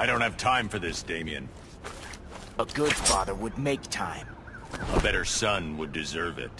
I don't have time for this, Damien. A good father would make time. A better son would deserve it.